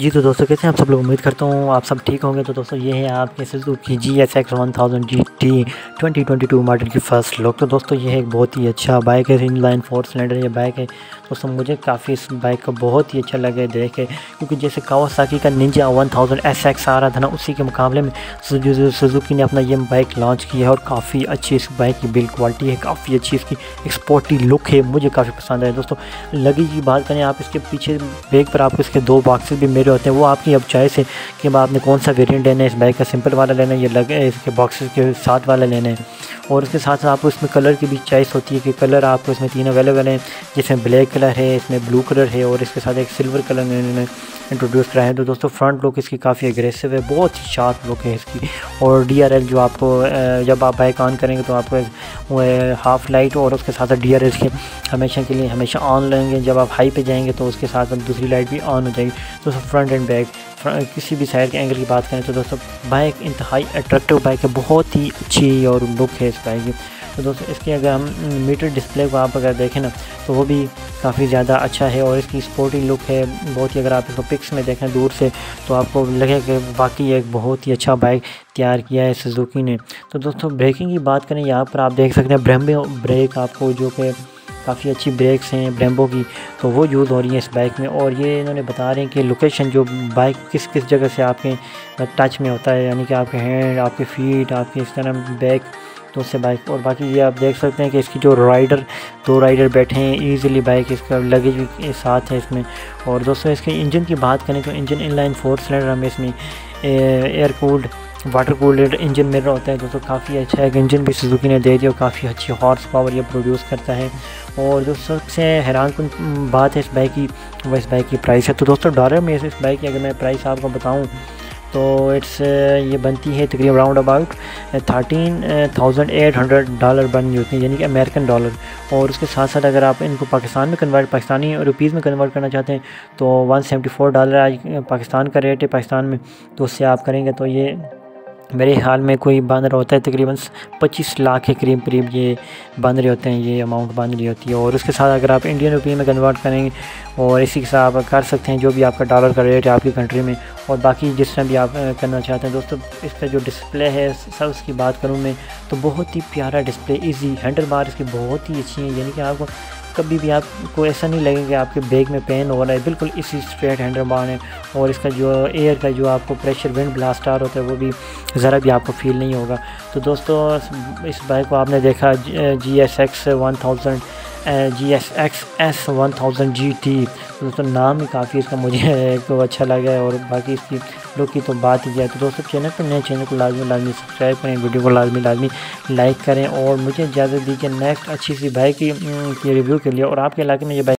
जी तो दोस्तों कैसे हैं आप सब लोग? उम्मीद करता हूँ आप सब ठीक होंगे। तो दोस्तों ये है आपके Suzuki G S X one thousand G T twenty twenty two model की फ़र्स्ट लुक तो दोस्तों ये एक बहुत ही अच्छा बाइक है इन लाइन फोर सिलेंडर ये बाइक है। दोस्तों मुझे काफ़ी इस बाइक का बहुत ही अच्छा लगे देख के, क्योंकि जैसे कावासाकी का Ninja one thousand S X आ रहा था ना, उसी के मुकाबले में सुजुकी ने अपना ये बाइक लॉन्च किया है और काफ़ी अच्छी इस बाइक की बिल्ड क्वालिटी है, काफ़ी अच्छी इसकी एक्सपोर्टी लुक है, मुझे काफ़ी पसंद है दोस्तों, लगी की बात करें आप इसके पीछे बैग पर आपको इसके दो बॉक्सेस भी मेरे होते हैं, वो आपकी अब चॉइस है कि आपने कौन सा वेरिएंट लेना है, इस बाइक का सिंपल वाला लेना है या लगे, इसके बॉक्सेस के साथ वाला लेना है। और उसके साथ साथ आपको इसमें कलर की भी चॉइस होती है कि कलर आपको इसमें तीन अवेलेबल हैं, जिसमें ब्लैक कलर है, इसमें ब्लू कलर है और इसके साथ एक सिल्वर कलर में इन्होंने इंट्रोड्यूस कराया है। तो दोस्तों फ्रंट लुक इसकी काफ़ी एग्रेसिव है, बहुत ही शार्प लुक है इसकी। और डीआरएल जो आपको जब आप बाइक ऑन करेंगे तो आपको हाफ़ लाइट और उसके साथ डी आर के हमेशा के लिए हमेशा ऑन रहेंगे। जब आप हाई पे जाएँगे तो उसके साथ दूसरी लाइट भी ऑन हो जाएगी। तो फ्रंट एंड बैक किसी भी साइड के एंगल की बात करें तो दोस्तों बाइक इंतहाई अट्रैक्टिव बाइक है, बहुत ही अच्छी और लुक है इस बाइक की। तो दोस्तों, इसके अगर हम मीटर डिस्प्ले को आप अगर देखें ना तो वो भी काफ़ी ज़्यादा अच्छा है और इसकी स्पोर्टी लुक है, बहुत ही अगर आप इसको पिक्स में देखें दूर से तो आपको लगे कि वाकई एक बहुत ही अच्छा बाइक तैयार किया है सुजुकी ने। तो दोस्तों ब्रेकिंग की बात करें, यहाँ पर आप देख सकते हैं ब्रेम्बे ब्रेक आपको जो कि काफ़ी अच्छी ब्रेक्स हैं ब्रेम्बो की तो वो यूज़ हो रही हैं इस बाइक में। और ये इन्होंने बता रहे हैं कि लोकेशन जो बाइक किस किस जगह से आपके टच में होता है, यानी कि आपके हैंड आपके फीट आपके इस तरह बैक तो उससे बाइक और बाकी ये आप देख सकते हैं कि इसकी जो राइडर दो राइडर बैठे हैं ईज़िली बाइक इसका लगेज भी साथ है इसमें। और दोस्तों, इसके इंजन की बात करें तो इंजन इनलाइन फोर सिलेंडर हमें इसमें air cooled water cooled engine मिल रहा होता है दोस्तों काफ़ी अच्छा है इंजन भी सुजुकी ने दे दिया काफ़ी अच्छी हॉर्स पावर ये प्रोड्यूस करता है। और जो सबसे हैरान कन बात है इस बाइक की, वह इस बाइक की प्राइस है। तो दोस्तों डॉलर में इस बाइक की अगर मैं प्राइस आपको बताऊँ तो इट्स ये बनती है तकरीबन round about thirteen thousand eight hundred dollar बन होती है यानी कि अमेरिकन डॉलर और उसके साथ साथ अगर आप इनको पाकिस्तान में कन्वर्ट पाकिस्तानी रुपीज़ में कन्वर्ट करना चाहते हैं तो वन सेवेंटी फोर डॉलर आज पाकिस्तान का रेट है पाकिस्तान में तो उससे आप करेंगे तो ये मेरे हाल में कोई बन रहा होता है तकरीबन पच्चीस लाख के करीब करीब ये बन रहे होते हैं, ये अमाउंट बन रही होती है। और उसके साथ अगर आप इंडियन रुपये में कन्वर्ट करेंगे और इसी के साथ आप कर सकते हैं जो भी आपका डॉलर का रेट है आपकी कंट्री में। और बाकी जिस तरह भी आप करना चाहते हैं दोस्तों इसका जो डिस्प्ले है, सब उसकी बात करूँ मैं तो बहुत ही प्यारा डिस्प्ले ईजी हैंडल बार इसकी बहुत ही अच्छी है। यानी कि आपको कभी भी आपको ऐसा नहीं लगेगा कि आपके बैग में पेन हो रहा है। बिल्कुल इसी स्ट्रेट हैंडल बार है और इसका जो एयर का जो आपको प्रेशर विंड ब्लास्टार होता है, वो भी ज़रा भी आपको फील नहीं होगा। तो दोस्तों, इस बाइक को आपने देखा G S X one thousand G S X S one thousand G T दोस्तों, नाम ही काफ़ी इसका मुझे तो अच्छा लगा है और बाकी इसकी लोग की तो बात ही जाए तो दोस्तों चैनल पर नए चैनल को लाजमी लाजमी सब्सक्राइब करें वीडियो को लाजमी लाजमी लाइक करें और मुझे इजाज़त दीजिए नेक्स्ट अच्छी सी बाइक की रिव्यू के लिए और आपके इलाके में ये बाइक